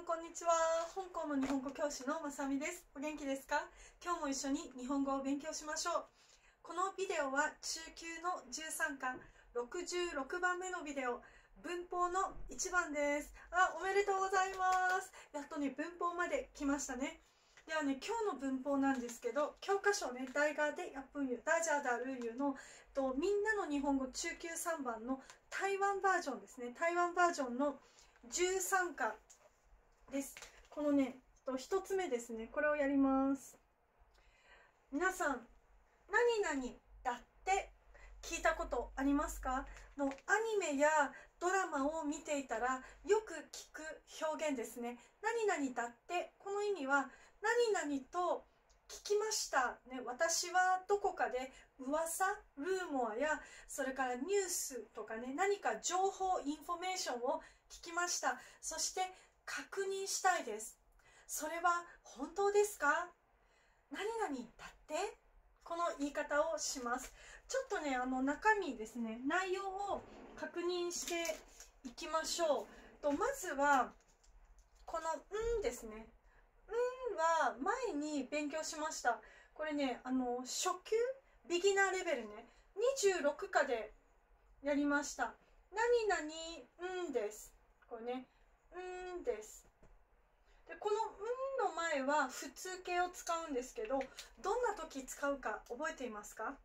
んこんにちは。香港の日本語教師のまさみです。お元気ですか？今日も一緒に日本語を勉強しましょう。このビデオは中級の13巻66番目のビデオ文法の1番です。あおめでとうございます。やっとね文法まで来ましたね。ではね今日の文法なんですけど教科書ね大河でやっぷんゆダジャダルーユのとみんなの日本語中級3番の台湾バージョンですね。台湾バージョンの13課です。このね1つ目ですね。これをやります。皆さん何々だって聞いたことありますか？のアニメやドラマを見ていたらよく聞く表現ですね。何々だってこの意味は何々と聞きました、ね、私はどこかで噂 rumor やそれからニュースとかね何か情報インフォメーションを聞きました。そして確認したいです。それは本当ですか？何々だって？この言い方をします。ちょっとねあの中身ですね。内容を確認していきましょう。とまずはこの「ん」ですね「ん」は前に勉強しました。これねあの初級？ビギナーレベルね。26課でやりました。何々んです。これねうんです。でこの「うん」の前は普通形を使うんですけどどんな時使うか覚えていますか？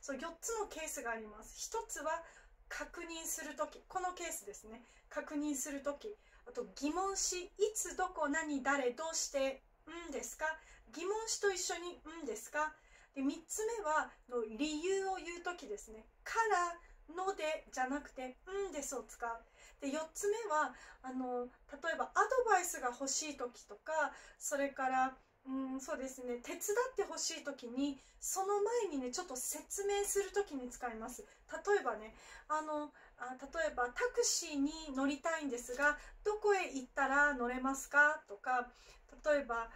そう4つのケースがあります。1つは確認する時このケースですね。確認する時。あと疑問詞いつどこ何誰どうしてうんですか？疑問詞と一緒にうんですか？で3つ目は理由を言う時ですね。からのでじゃなくてうんですを使う。で4つ目はあの例えばアドバイスが欲しい時とかそれからうんそうですね手伝ってほしい時にその前にねちょっと説明する時に使います。例えばねあのあ例えばタクシーに乗りたいんですがどこへ行ったら乗れますか？とか例えば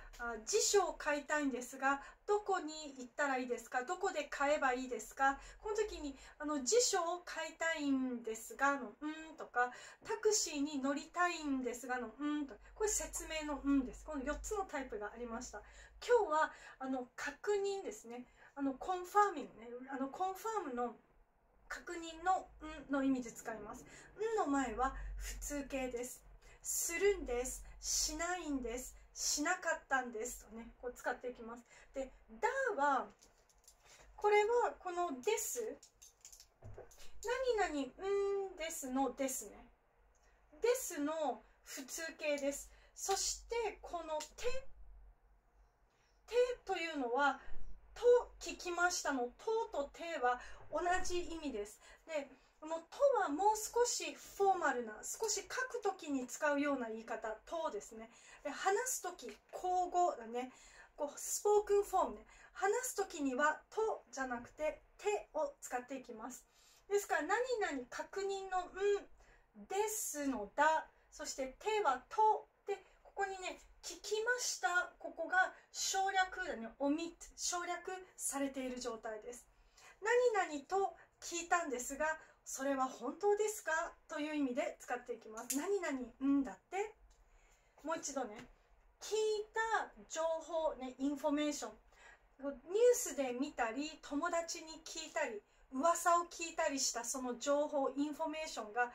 辞書を買いたいんですがどこに行ったらいいですか？どこで買えばいいですか？この時にあの辞書を買いたいんですがの「うん」とかタクシーに乗りたいんですがの「うん」とこれ説明の「うん」です。この4つのタイプがありました。今日はあの確認ですね。あのコンファーミングね。あのコンファームの確認の「ん」の意味で使います「ん」の前は普通形です。するんです。しないんです。しなかったんですとねこう使っていきます。で「だ」はこれはこの「です」何々んですのですね。ですの普通形です。そしてこの手。手というのはと聞きましたの。とと手は同じ意味です。でこの「と」はもう少しフォーマルな少し書く時に使うような言い方「と」ですね。で話す時口語だね。こうスポークンフォームね。話す時には「と」じゃなくて「手」を使っていきます。ですから何々確認の「ん」ですの「だ」そして「手」は「と」でここにね聞きました。ここが省略だね。オミット省略されている状態です。何々と聞いたんですがそれは本当ですか？という意味で使っていきます。何々んだって。もう一度ね。聞いた情報ねインフォメーションニュースで見たり友達に聞いたり噂を聞いたりしたその情報インフォメーションが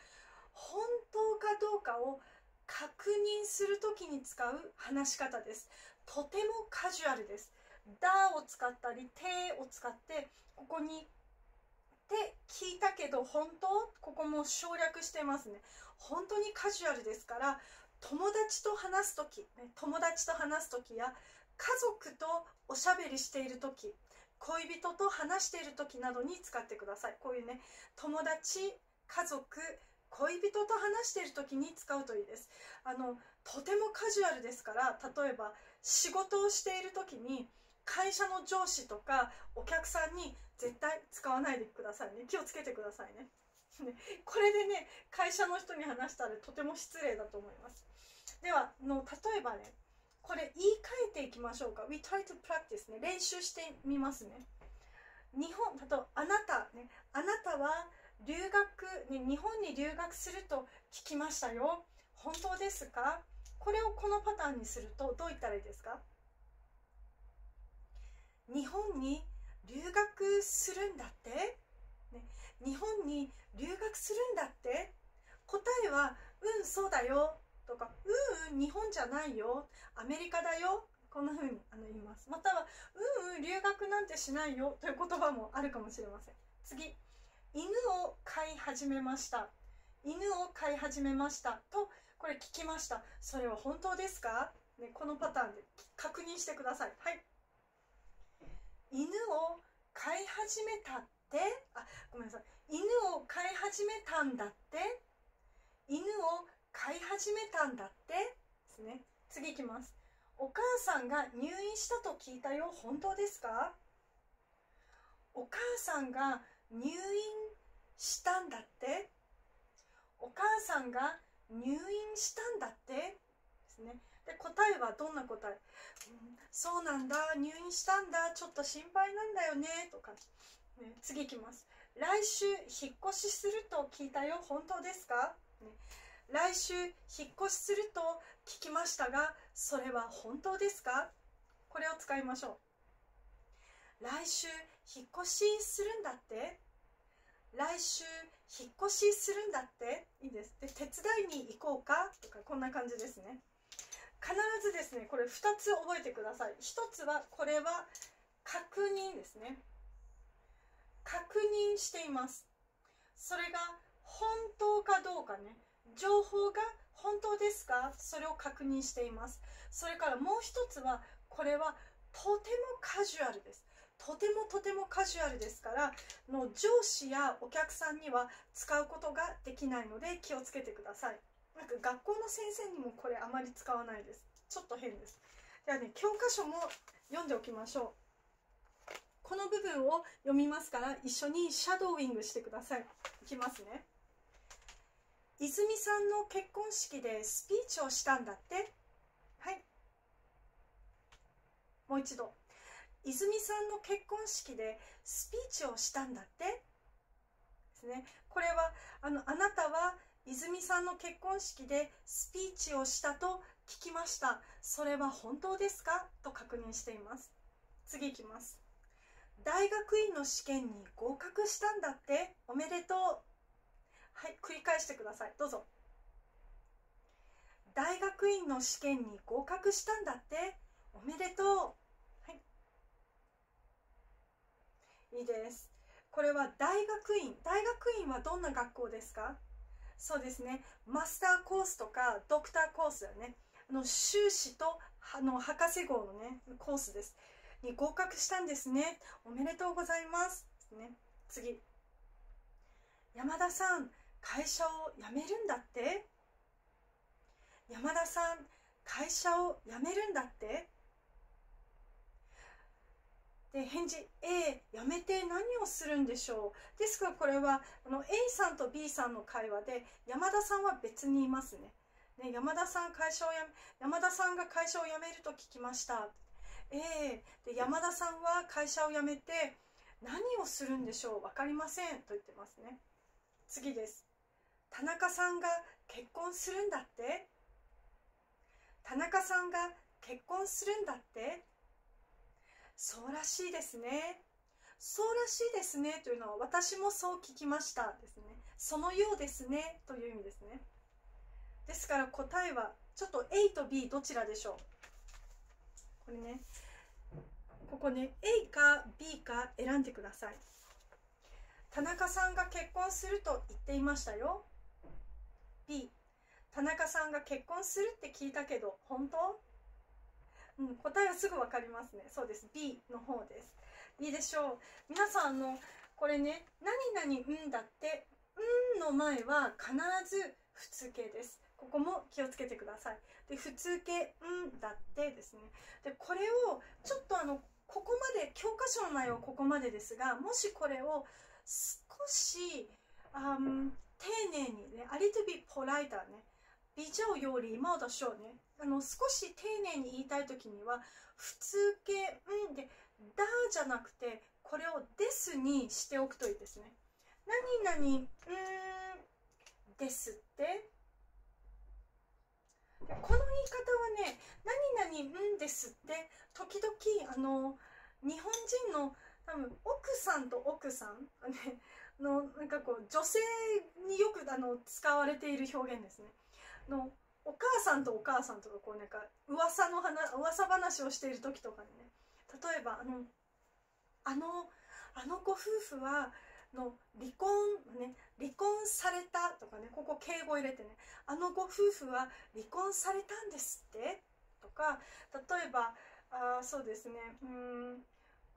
本当かどうかを確認する時に使う話し方です。とてもカジュアルです。だを使ったりてを使ってここにって聞いたけど本当？ここも省略してますね。本当にカジュアルですから友達と話す時、ね、友達と話す時や家族とおしゃべりしている時恋人と話している時などに使ってください。こういうね友達家族恋人と話している時に使うといいです。あのとてもカジュアルですから例えば仕事をしている時に会社の上司とかお客さんに絶対使わないでくださいね。気をつけてくださいね。これでね会社の人に話したらとても失礼だと思います。ではの例えばねこれ言い換えていきましょうか。We try to practice ね。練習してみますね。日本例えばあなたね。あなたは留学、ね、日本に留学すると聞きましたよ。本当ですか？これをこのパターンにするとどう言ったらいいですか？日本に留学するんだって、ね、日本に留学するんだって？答えは「うんそうだよ」とか「うんうん日本じゃないよ。アメリカだよ」こんな風にあの言います。または「うんうん留学なんてしないよ」という言葉もあるかもしれません。次。犬を飼い始めました。犬を飼い始めました。とこれ聞きました。それは本当ですか、ね、このパターンで確認してください。はい。犬を飼い始めたって？あごめんなさい。犬を飼い始めたんだって？犬を飼い始めたんだって？ですね。次いきます。お母さんが入院したと聞いたよ。本当ですか？お母さんが入院したんだって？お母さんが入院したんだって？ですね。で答えはどんな答え、うん、そうなんだ入院したんだちょっと心配なんだよねとか、ね、次いきます。来週引っ越しすると聞いたよ本当ですか、ね、来週引っ越しすると聞きましたがそれは本当ですか？これを使いましょう。来週引っ越しするんだって？来週引っ越しするんだって？いいです。で手伝いに行こうか？とかこんな感じですね。必ずですねこれ2つ覚えてください。1つはこれは確認ですね。確認しています。それが本当かどうかね。情報が本当ですか？それを確認しています。それからもう一つはこれはとてもカジュアルです。とてもとてもカジュアルですからの上司やお客さんには使うことができないので気をつけてください。なんか学校の先生にもこれあまり使わないです。ちょっと変です。ではね教科書も読んでおきましょう。この部分を読みますから一緒にシャドーイングしてください。いきますね。泉さんの結婚式でスピーチをしたんだって。はい。もう一度。泉さんの結婚式でスピーチをしたんだって。ですね。これはあのあなたは泉さんの結婚式でスピーチをしたと聞きました。それは本当ですか？と確認しています。次いきます。大学院の試験に合格したんだって？おめでとう。はい繰り返してください。どうぞ。大学院の試験に合格したんだって？おめでとう。はい。いいです。これは大学院。大学院はどんな学校ですか？そうですね。マスターコースとかドクターコースだね。あの修士とあの博士号のねコースです。に合格したんですね。おめでとうございます。ね。次。山田さん会社を辞めるんだって？山田さん会社を辞めるんだって？で返事 A やめて何をするんでしょう？ですからこれはあの A さんと B さんの会話で山田さんは別にいますね。ね山田さん会社をや山田さんが会社を辞めると聞きました。A で山田さんは会社を辞めて何をするんでしょう？分かりません。と言ってますね。次です。田中さんが結婚するんだって？田中さんが結婚するんだって？そうらしいですね。そうらしいですね。というのは私もそう聞きましたですね。そのようですね。という意味ですね。ですから答えはちょっと A と B どちらでしょう。これね。ここね。A か B か選んでください。田中さんが結婚すると言っていましたよ。B 田中さんが結婚するって聞いたけど本当？うん、答えはすぐ分かりますね。そうです。B の方です。いいでしょう。皆さんのこれね何々うんだってうんの前は必ず普通形です。ここも気をつけてください。で普通形うんだってですね。でこれをちょっとあのここまで教科書の内容はここまでですがもしこれを少しあ丁寧にねありとびポライターね比較より今でしょうねあの少し丁寧に言いたい時には普通形「ん」で「だ」じゃなくてこれを「です」にしておくといいですね。何々んですってこの言い方はね何々うんですって時々あの日本人の多分奥さんと奥さん、のなんかこう女性によくあの使われている表現ですね。のお母さんとお母さんとかこうなんか噂の話噂話をしている時とかにね例えばあのあのあのご夫婦はの離婚ね離婚されたとかねここ敬語入れてねあのご夫婦は離婚されたんですって？とか例えばあそうですねうん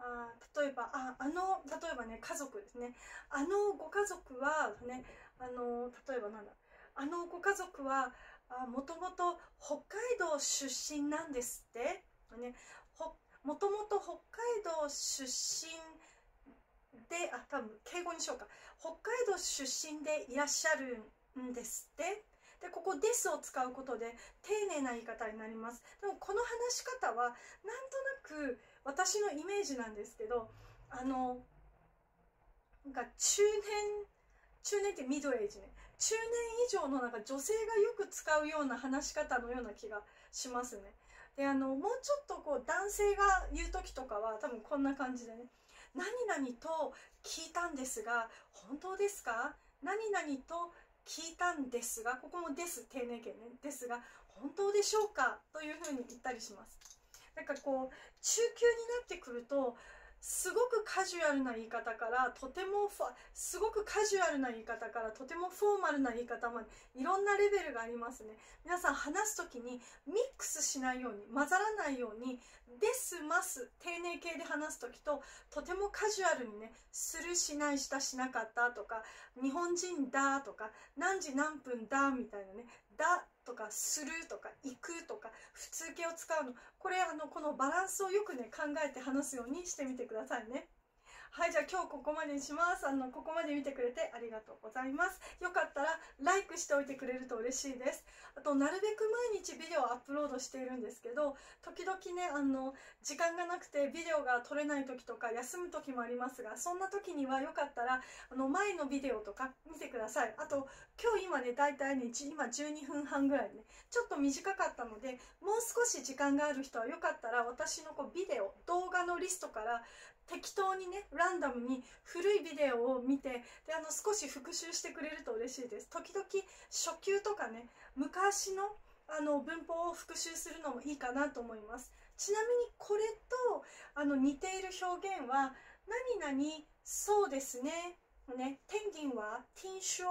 あ例えばああの例えばね家族ですね。あのご家族はねあの例えばなんだあのご家族はもともと北海道出身なんですって？ねもともと北海道出身であ多分敬語にしようか。北海道出身でいらっしゃるんですって？でここ「です」を使うことで丁寧な言い方になります。でもこの話し方はなんとなく私のイメージなんですけどあのなんか中年中年ってミドルエイジね。中年以上のなんか女性がよく使うような話し方のような気がしますね。であのもうちょっとこう男性が言う時とかは多分こんな感じでね何々と聞いたんですが本当ですか？何々と聞いたんですがここもです丁寧形ね。ですが本当でしょうか？というふうに言ったりします。なんかこう中級になってくるとすごくカジュアルな言い方からとてもすごくカジュアルな言い方からとてもフォーマルな言い方までいろんなレベルがありますね。皆さん話す時にミックスしないように混ざらないようにですます丁寧形で話す時ととてもカジュアルにねするしないしたしなかったとか日本人だとか何時何分だみたいなねだとかするとか行くとか普通形を使うのこれあのこのバランスをよくね考えて話すようにしてみてくださいね。はいじゃあ今日ここまでにします。あのここまで見てくれてありがとうございます。よかったら LIKE しておいてくれると嬉しいです。あとなるべく毎日ビデオアップロードしているんですけど時々ねあの時間がなくてビデオが撮れない時とか休む時もありますがそんな時にはよかったらあの前のビデオとか見てください。あと今日今ねだいたいね今12分半ぐらいねちょっと短かったのでもう少し時間がある人はよかったら私のこうビデオ動画のリストから適当にねランダムに古いビデオを見てであの少し復習してくれると嬉しいです。時々初級とかね昔のあの文法を復習するのもいいかなと思います。ちなみにこれとあの似ている表現は何々そうですねね、天銀は、天正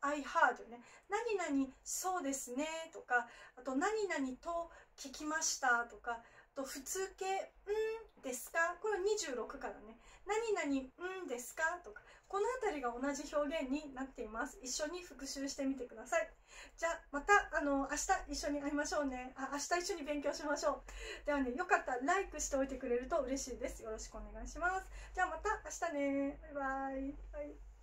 I heard ね、何々そうですねとか、あと何々と聞きましたとか、と普通形「んですか?」これは26からね「何々んですか?」とか。この辺りが同じ表現になっています。一緒に復習してみてください。じゃあまたあの明日一緒に会いましょうね。あ明日一緒に勉強しましょう。ではねよかったら LIKE しておいてくれると嬉しいです。よろしくお願いします。じゃあまた明日ね。バイバイ、はい。